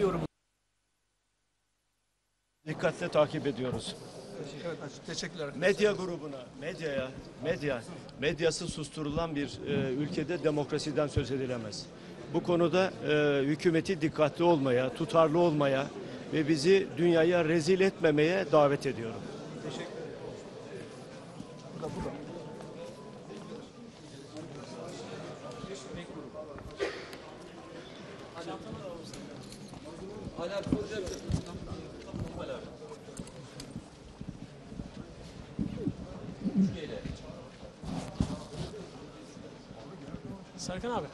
Yorum. Dikkatle takip ediyoruz. Evet, teşekkürler. Medya grubuna, medyaya, medya, medyası susturulan bir e, ülkede demokrasiden söz edilemez. Bu konuda e, hükümeti dikkatli olmaya, tutarlı olmaya ve bizi dünyaya rezil etmemeye davet ediyorum. Burada, burada. Serkan abi.